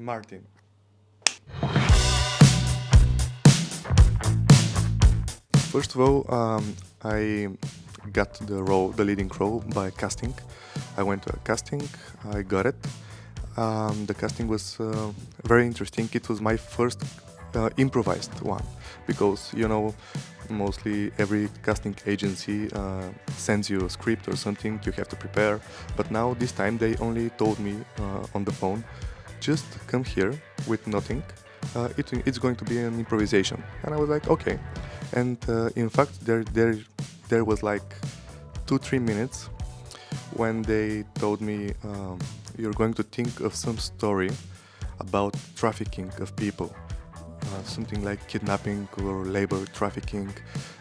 Martin. First of all, um, I got the role, the leading role by casting. I went to a casting, I got it. Um, the casting was uh, very interesting. It was my first uh, improvised one because you know mostly every casting agency uh, sends you a script or something you have to prepare but now this time they only told me uh, on the phone just come here with nothing uh, it, it's going to be an improvisation and i was like okay and uh, in fact there there there was like two three minutes when they told me um, you're going to think of some story about trafficking of people uh, something like kidnapping or labor trafficking.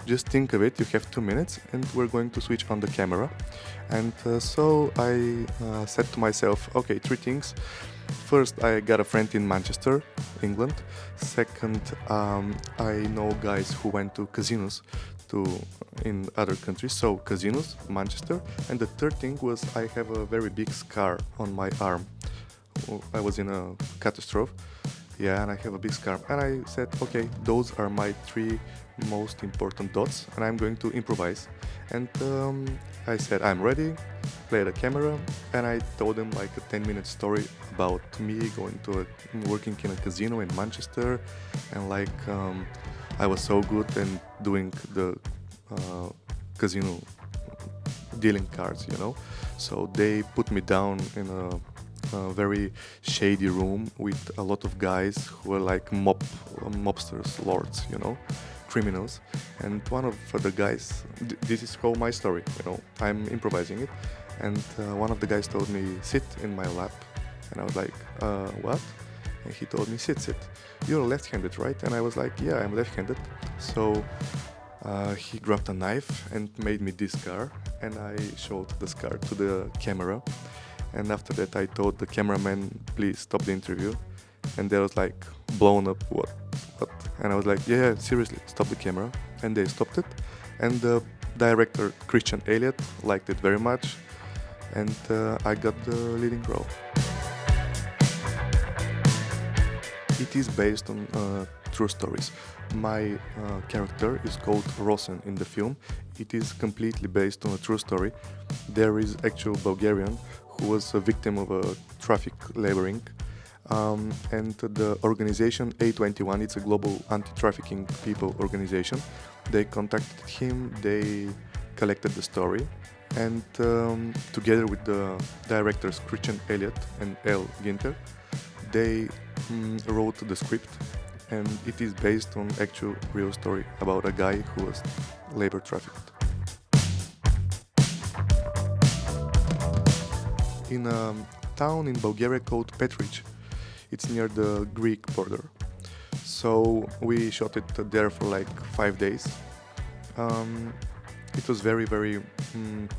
Just think of it, you have two minutes and we're going to switch on the camera. And uh, so I uh, said to myself, okay, three things. First, I got a friend in Manchester, England. Second, um, I know guys who went to casinos to in other countries, so casinos, Manchester. And the third thing was I have a very big scar on my arm. I was in a catastrophe yeah and I have a big scar. and I said okay those are my three most important dots and I'm going to improvise and um, I said I'm ready play the camera and I told them like a 10 minute story about me going to a, working in a casino in Manchester and like um, I was so good and doing the uh, casino dealing cards you know so they put me down in a a very shady room with a lot of guys who were like mob mobsters, lords, you know, criminals. And one of the guys, this is called my story, you know, I'm improvising it. And uh, one of the guys told me, sit in my lap. And I was like, uh, what? And he told me, sit, sit. You're left-handed, right? And I was like, yeah, I'm left-handed. So uh, he grabbed a knife and made me this scar. And I showed the scar to the camera and after that I told the cameraman please stop the interview and they was like blown up what what and I was like yeah, yeah seriously stop the camera and they stopped it and the director Christian Elliott liked it very much and uh, I got the leading role. It is based on uh, true stories. My uh, character is called Rosen in the film. It is completely based on a true story. There is actual Bulgarian who was a victim of a traffic laboring. Um, and the organization A21, it's a global anti-trafficking people organization. They contacted him, they collected the story, and um, together with the directors Christian Elliott and El Ginter, they mm, wrote the script and it is based on actual real story about a guy who was labor trafficked. in a town in Bulgaria called Petrich. It's near the Greek border. So we shot it there for like five days. Um, it was very, very mm,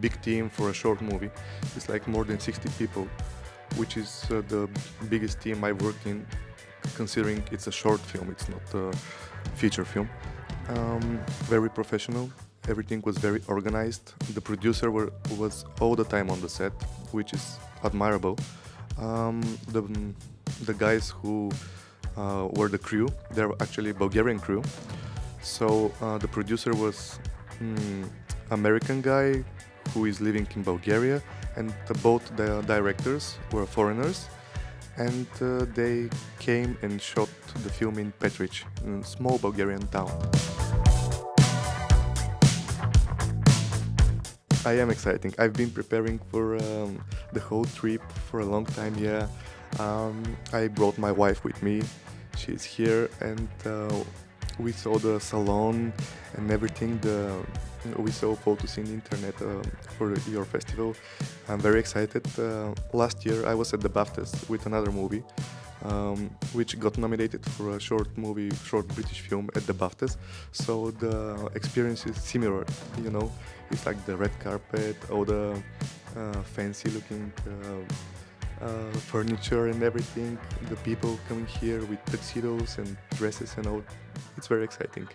big team for a short movie. It's like more than 60 people, which is uh, the biggest team I've worked in, considering it's a short film, it's not a feature film. Um, very professional, everything was very organized. The producer were, was all the time on the set, which is admirable. Um, the, the guys who uh, were the crew, they're actually Bulgarian crew. So uh, the producer was mm, American guy who is living in Bulgaria, and both the directors were foreigners. And uh, they came and shot the film in Petrich, a small Bulgarian town. I am exciting. I've been preparing for um, the whole trip for a long time. Yeah, um, I brought my wife with me. She's here, and uh, we saw the salon and everything. The we saw photos in the internet uh, for your festival. I'm very excited. Uh, last year I was at the BAFTAs with another movie um, which got nominated for a short movie, short British film at the BAFTAs. So the experience is similar, you know. It's like the red carpet, all the uh, fancy looking uh, uh, furniture and everything. The people coming here with tuxedos and dresses and all. It's very exciting.